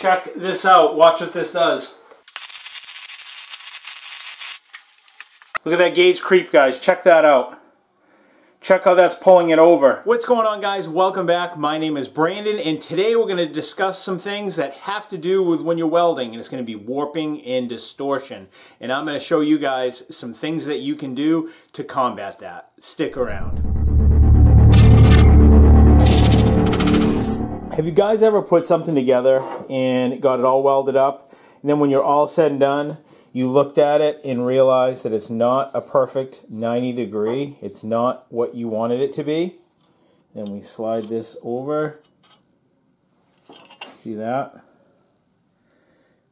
Check this out. Watch what this does. Look at that gauge creep, guys. Check that out. Check how that's pulling it over. What's going on guys? Welcome back. My name is Brandon and today we're going to discuss some things that have to do with when you're welding and it's going to be warping and distortion. And I'm going to show you guys some things that you can do to combat that. Stick around. Have you guys ever put something together and got it all welded up and then when you're all said and done you looked at it and realized that it's not a perfect 90 degree. It's not what you wanted it to be. Then we slide this over. See that?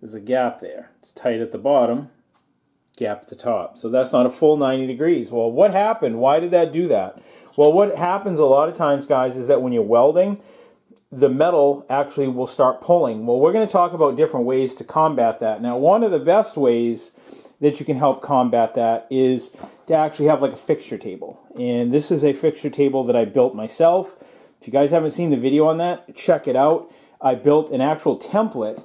There's a gap there. It's tight at the bottom, gap at the top. So that's not a full 90 degrees. Well, what happened? Why did that do that? Well, what happens a lot of times, guys, is that when you're welding, the metal actually will start pulling. Well, we're going to talk about different ways to combat that. Now, one of the best ways that you can help combat that is to actually have like a fixture table. And this is a fixture table that I built myself. If you guys haven't seen the video on that, check it out. I built an actual template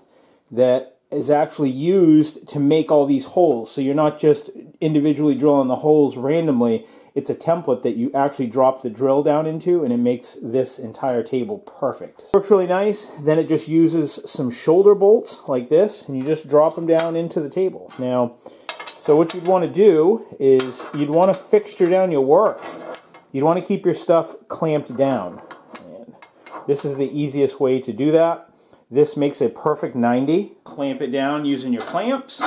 that is actually used to make all these holes. So you're not just individually drilling the holes randomly it's a template that you actually drop the drill down into and it makes this entire table perfect. Works really nice. Then it just uses some shoulder bolts like this and you just drop them down into the table. Now, so what you'd want to do is you'd want to fixture down your work. You'd want to keep your stuff clamped down. And this is the easiest way to do that. This makes a perfect 90. Clamp it down using your clamps.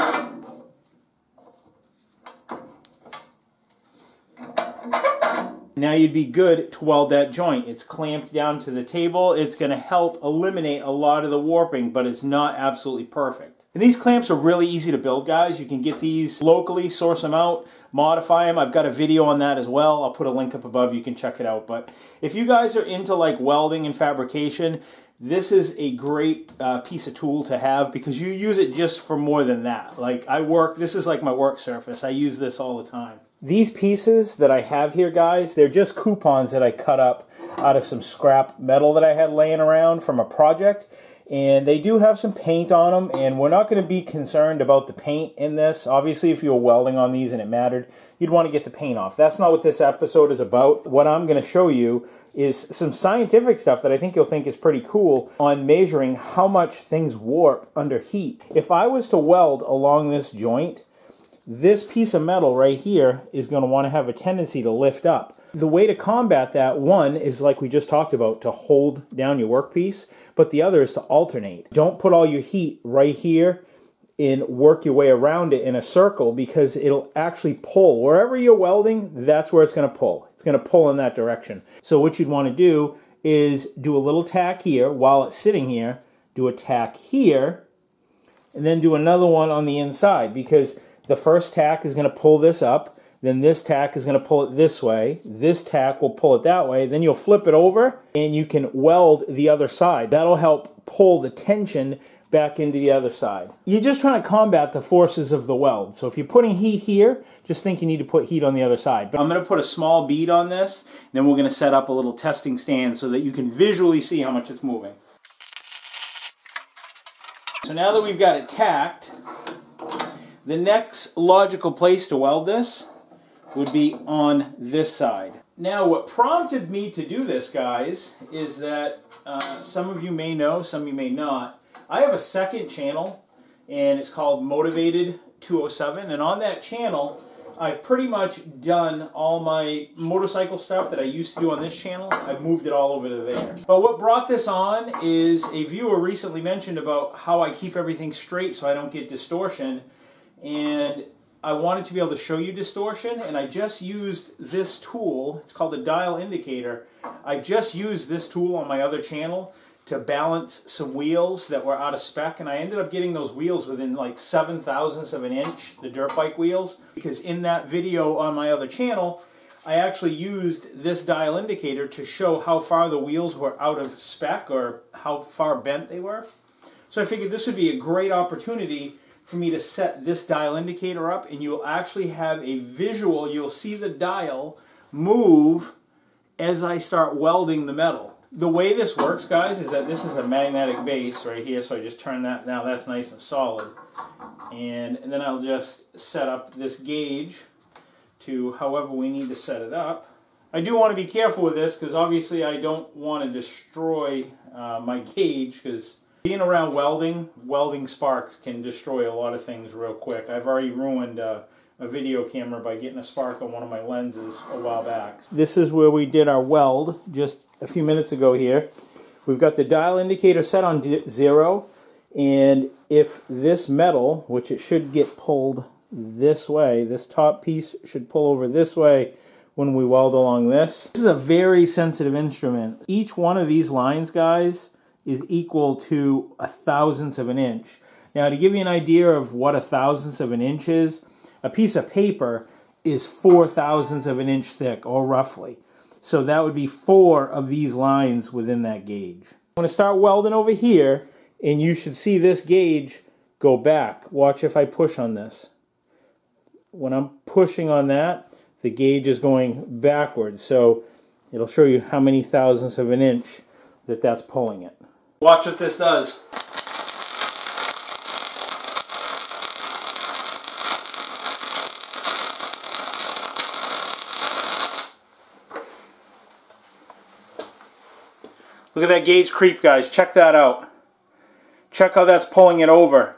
Now you'd be good to weld that joint. It's clamped down to the table. It's going to help eliminate a lot of the warping, but it's not absolutely perfect. And these clamps are really easy to build, guys. You can get these locally, source them out, modify them. I've got a video on that as well. I'll put a link up above. You can check it out. But if you guys are into like welding and fabrication, this is a great uh, piece of tool to have because you use it just for more than that. Like I work, this is like my work surface. I use this all the time. These pieces that I have here, guys, they're just coupons that I cut up out of some scrap metal that I had laying around from a project. And they do have some paint on them, and we're not going to be concerned about the paint in this. Obviously, if you were welding on these and it mattered, you'd want to get the paint off. That's not what this episode is about. What I'm going to show you is some scientific stuff that I think you'll think is pretty cool on measuring how much things warp under heat. If I was to weld along this joint, this piece of metal right here is going to want to have a tendency to lift up. The way to combat that, one, is like we just talked about, to hold down your workpiece, but the other is to alternate. Don't put all your heat right here and work your way around it in a circle because it'll actually pull. Wherever you're welding, that's where it's going to pull. It's going to pull in that direction. So what you'd want to do is do a little tack here while it's sitting here, do a tack here, and then do another one on the inside because the first tack is going to pull this up. Then this tack is going to pull it this way. This tack will pull it that way. Then you'll flip it over and you can weld the other side. That'll help pull the tension back into the other side. You're just trying to combat the forces of the weld. So if you're putting heat here, just think you need to put heat on the other side. But I'm going to put a small bead on this, then we're going to set up a little testing stand so that you can visually see how much it's moving. So now that we've got it tacked, the next logical place to weld this would be on this side. Now what prompted me to do this guys is that uh, some of you may know, some of you may not. I have a second channel and it's called Motivated 207 and on that channel I've pretty much done all my motorcycle stuff that I used to do on this channel. I've moved it all over to there. But what brought this on is a viewer recently mentioned about how I keep everything straight so I don't get distortion and I wanted to be able to show you distortion and I just used this tool. It's called a dial indicator. I just used this tool on my other channel to balance some wheels that were out of spec and I ended up getting those wheels within like seven thousandths of an inch the dirt bike wheels because in that video on my other channel I actually used this dial indicator to show how far the wheels were out of spec or how far bent they were. So I figured this would be a great opportunity for me to set this dial indicator up and you'll actually have a visual, you'll see the dial move as I start welding the metal. the way this works, guys, is that this is a magnetic base right here. So I just turn that, now that's nice and solid. And, and then I'll just set up this gauge to however we need to set it up. I do want to be careful with this because obviously I don't want to destroy uh, my gauge because being around welding, welding sparks can destroy a lot of things real quick. I've already ruined uh, a video camera by getting a spark on one of my lenses a while back. This is where we did our weld just a few minutes ago here. We've got the dial indicator set on zero and if this metal, which it should get pulled this way, this top piece should pull over this way when we weld along this. This is a very sensitive instrument. Each one of these lines, guys, is equal to a thousandth of an inch. Now, to give you an idea of what a thousandth of an inch is, a piece of paper is four thousandths of an inch thick, or roughly. So that would be four of these lines within that gauge. I'm going to start welding over here, and you should see this gauge go back. Watch if I push on this. When I'm pushing on that, the gauge is going backwards. So it'll show you how many thousandths of an inch that that's pulling it. Watch what this does. Look at that gauge creep, guys. Check that out. Check how that's pulling it over.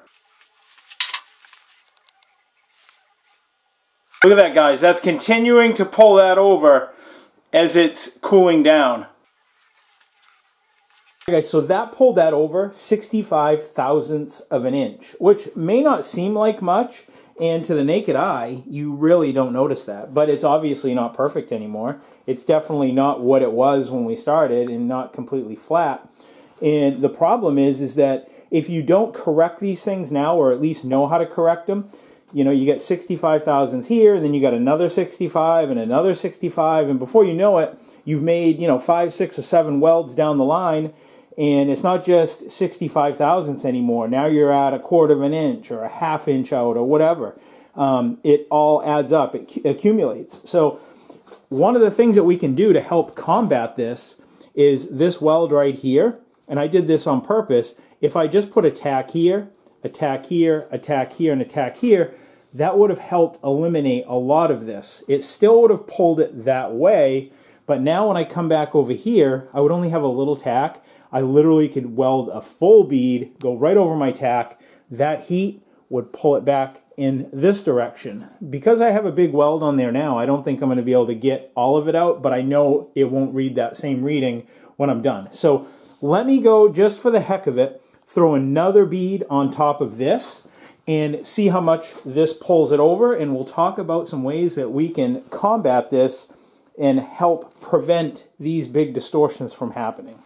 Look at that, guys. That's continuing to pull that over as it's cooling down. Okay, so that pulled that over 65 thousandths of an inch, which may not seem like much, and to the naked eye, you really don't notice that. But it's obviously not perfect anymore. It's definitely not what it was when we started and not completely flat. And the problem is, is that if you don't correct these things now, or at least know how to correct them, you know, you get 65 thousandths here, and then you got another 65 and another 65, and before you know it, you've made, you know, five, six, or seven welds down the line, and it's not just 65 thousandths anymore. Now you're at a quarter of an inch or a half inch out or whatever. Um, it all adds up, it accumulates. So, one of the things that we can do to help combat this is this weld right here. And I did this on purpose. If I just put a tack here, a tack here, a tack here, and a tack here, that would have helped eliminate a lot of this. It still would have pulled it that way, but now when I come back over here, I would only have a little tack I literally could weld a full bead, go right over my tack. That heat would pull it back in this direction. Because I have a big weld on there now, I don't think I'm going to be able to get all of it out, but I know it won't read that same reading when I'm done. So let me go, just for the heck of it, throw another bead on top of this and see how much this pulls it over, and we'll talk about some ways that we can combat this and help prevent these big distortions from happening.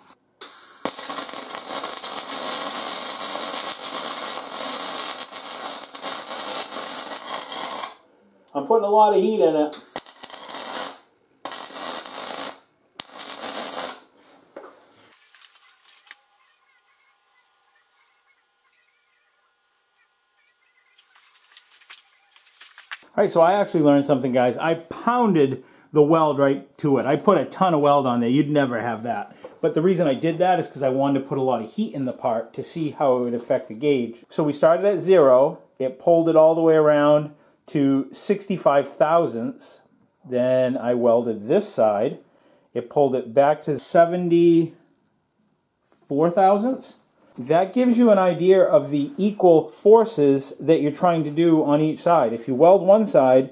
Putting a lot of heat in it. All right, so I actually learned something, guys. I pounded the weld right to it. I put a ton of weld on there. You'd never have that. But the reason I did that is because I wanted to put a lot of heat in the part to see how it would affect the gauge. So we started at zero. It pulled it all the way around to 65 thousandths. Then I welded this side. It pulled it back to 74 thousandths. That gives you an idea of the equal forces that you're trying to do on each side. If you weld one side,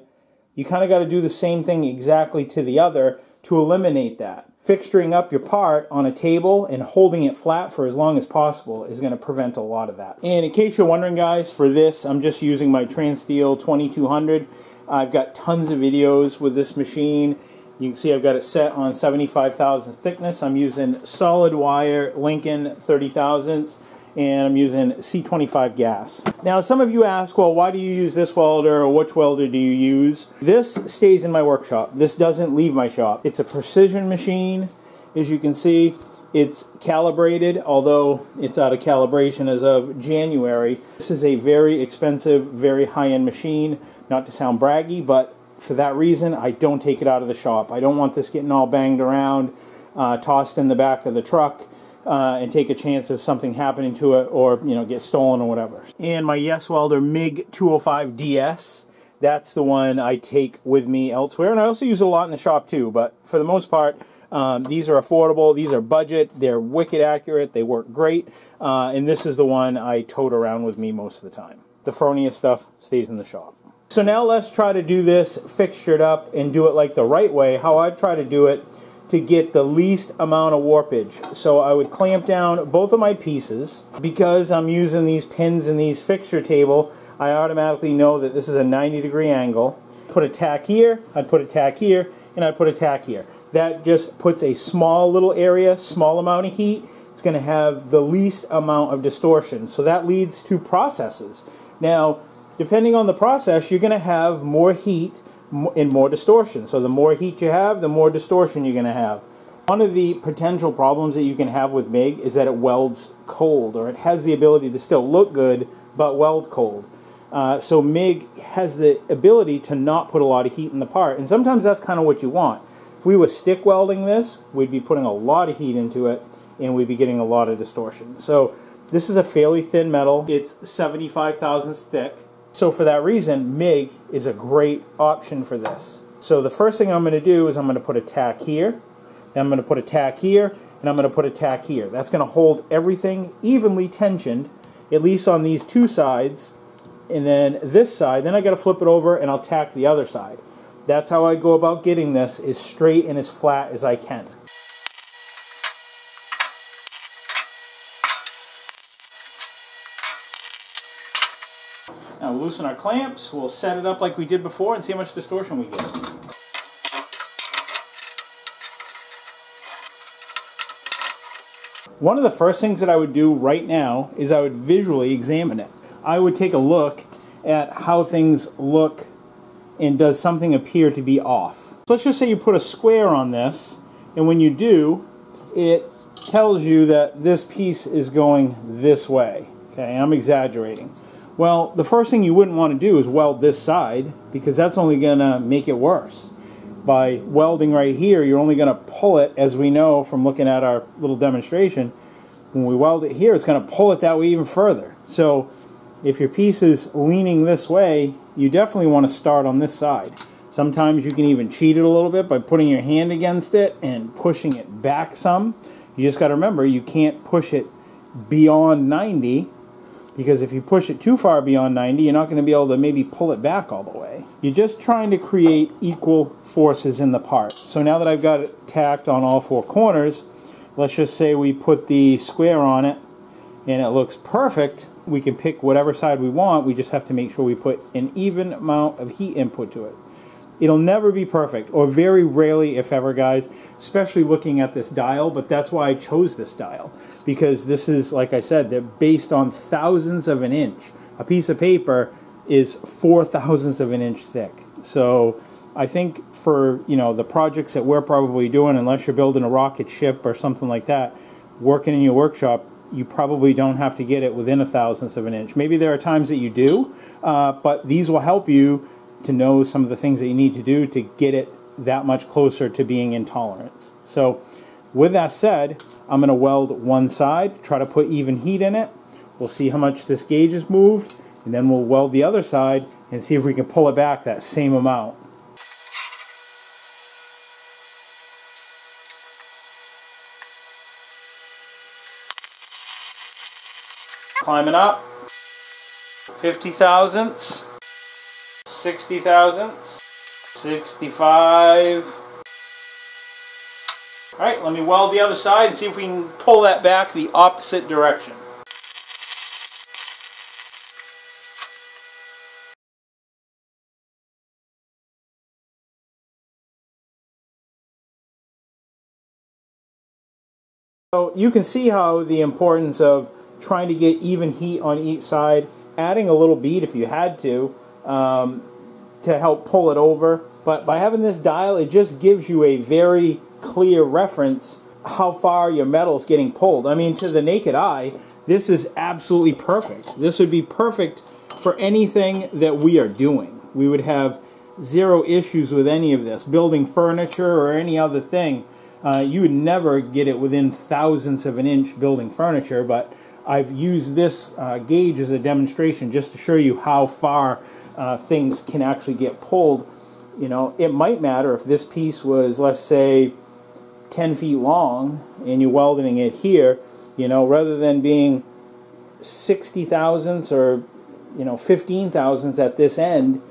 you kind of got to do the same thing exactly to the other to eliminate that fixturing up your part on a table and holding it flat for as long as possible is going to prevent a lot of that. And in case you're wondering guys, for this I'm just using my TransSteel 2200. I've got tons of videos with this machine. You can see I've got it set on 75 thousandths thickness. I'm using solid wire Lincoln 30 thousandths and I'm using C25 gas. Now some of you ask, well why do you use this welder or which welder do you use? This stays in my workshop. This doesn't leave my shop. It's a precision machine as you can see. It's calibrated, although it's out of calibration as of January. This is a very expensive, very high-end machine. Not to sound braggy, but for that reason, I don't take it out of the shop. I don't want this getting all banged around. uh, tossed in the back of the truck uh, and take a chance of something happening to it or you know get stolen or whatever. And my YesWelder MiG 205 DS, that's the one I take with me elsewhere, and I also use a lot in the shop too. But for the most part, um, these are affordable, these are budget, they're wicked accurate, they work great, uh, and this is the one I tote around with me most of the time. The Fronius stuff stays in the shop. So now let's try to do this fixtured up and do it like the right way, how I try to do it to get the least amount of warpage. So I would clamp down both of my pieces. Because I'm using these pins in these fixture table, I automatically know that this is a 90 degree angle. Put a tack here, I'd put a tack here, and I'd put a tack here. That just puts a small little area, small amount of heat. It's going to have the least amount of distortion. So that leads to processes. Now, depending on the process, you're going to have more heat and more distortion. So the more heat you have, the more distortion you're going to have. One of the potential problems that you can have with MIG is that it welds cold, or it has the ability to still look good, but weld cold. Uh, so MIG has the ability to not put a lot of heat in the part, and sometimes that's kind of what you want. If we were stick welding this, we'd be putting a lot of heat into it, and we'd be getting a lot of distortion. So this is a fairly thin metal. It's 75 thousandths thick. So for that reason, MIG is a great option for this. So the first thing I'm going to do is I'm going to put a tack here, then I'm going to put a tack here, and I'm going to put a tack here. That's going to hold everything evenly tensioned, at least on these two sides, and then this side. Then I got to flip it over and I'll tack the other side. That's how I go about getting this as straight and as flat as I can. Now we'll loosen our clamps, we'll set it up like we did before and see how much distortion we get. One of the first things that I would do right now is I would visually examine it. I would take a look at how things look and does something appear to be off. So let's just say you put a square on this and when you do, it tells you that this piece is going this way. Okay, I'm exaggerating. Well, the first thing you wouldn't want to do is weld this side because that's only going to make it worse. By welding right here, you're only going to pull it, as we know from looking at our little demonstration. When we weld it here, it's going to pull it that way even further. So if your piece is leaning this way, you definitely want to start on this side. Sometimes you can even cheat it a little bit by putting your hand against it and pushing it back some. You just got to remember, you can't push it beyond 90 because if you push it too far beyond 90 you're not going to be able to maybe pull it back all the way. You're just trying to create equal forces in the part. So now that I've got it tacked on all four corners, let's just say we put the square on it and it looks perfect, we can pick whatever side we want, we just have to make sure we put an even amount of heat input to it. It'll never be perfect, or very rarely, if ever, guys, especially looking at this dial, but that's why I chose this dial. Because this is, like I said, they're based on thousands of an inch. A piece of paper is four thousandths of an inch thick. So I think for, you know, the projects that we're probably doing, unless you're building a rocket ship or something like that, working in your workshop, you probably don't have to get it within a thousandth of an inch. Maybe there are times that you do, uh, but these will help you to know some of the things that you need to do to get it that much closer to being in tolerance. So with that said, I'm going to weld one side, try to put even heat in it. We'll see how much this gauge is moved, and then we'll weld the other side and see if we can pull it back that same amount. Climbing up, 50 thousandths. 60 thousandths, 65. All right, let me weld the other side and see if we can pull that back the opposite direction. So you can see how the importance of trying to get even heat on each side, adding a little bead if you had to, um, to help pull it over. But by having this dial, it just gives you a very clear reference how far your metal is getting pulled. I mean, to the naked eye, this is absolutely perfect. This would be perfect for anything that we are doing. We would have zero issues with any of this, building furniture or any other thing. Uh, you would never get it within thousandths of an inch building furniture, but I've used this uh, gauge as a demonstration just to show you how far uh, things can actually get pulled. You know, it might matter if this piece was, let's say, 10 feet long and you're welding it here, you know, rather than being 60 thousandths or, you know, 15 thousandths at this end,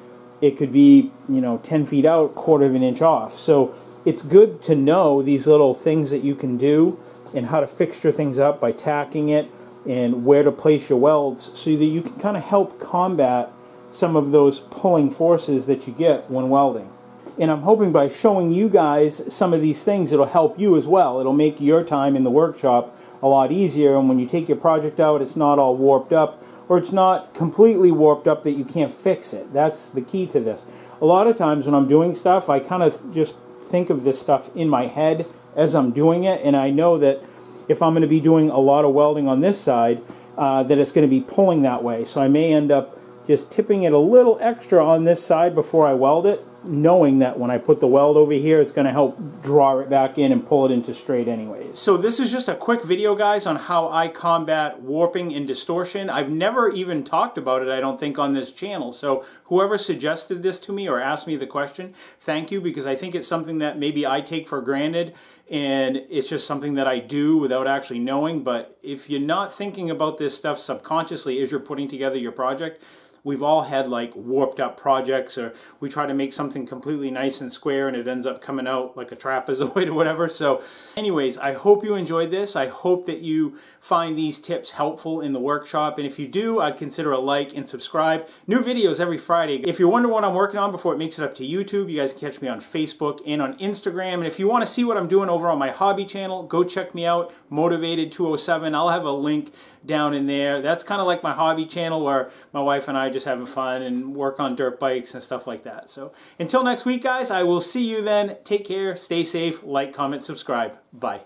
it could be, you know, 10 feet out, quarter of an inch off. So it's good to know these little things that you can do and how to fixture things up by tacking it and where to place your welds so that you can kind of help combat some of those pulling forces that you get when welding. And I'm hoping by showing you guys some of these things, it'll help you as well. It'll make your time in the workshop a lot easier. And when you take your project out, it's not all warped up or it's not completely warped up that you can't fix it. That's the key to this. A lot of times when I'm doing stuff, I kind of just think of this stuff in my head as I'm doing it. And I know that if I'm going to be doing a lot of welding on this side, uh, that it's going to be pulling that way. So I may end up just tipping it a little extra on this side before I weld it knowing that when I put the weld over here, it's going to help draw it back in and pull it into straight anyways. So this is just a quick video, guys, on how I combat warping and distortion. I've never even talked about it, I don't think, on this channel. So whoever suggested this to me or asked me the question, thank you, because I think it's something that maybe I take for granted and it's just something that I do without actually knowing. But if you're not thinking about this stuff subconsciously as you're putting together your project, we've all had like warped up projects or we try to make something completely nice and square and it ends up coming out like a trapezoid or whatever. So anyways, I hope you enjoyed this. I hope that you find these tips helpful in the workshop. And if you do, I'd consider a like and subscribe. New videos every Friday. If you're wondering what I'm working on before it makes it up to YouTube, you guys can catch me on Facebook and on Instagram. And if you want to see what I'm doing over on my hobby channel, go check me out, Motivated207. I'll have a link down in there. That's kind of like my hobby channel where my wife and I just having fun and work on dirt bikes and stuff like that. So until next week, guys, I will see you then. Take care, stay safe, like, comment, subscribe. Bye.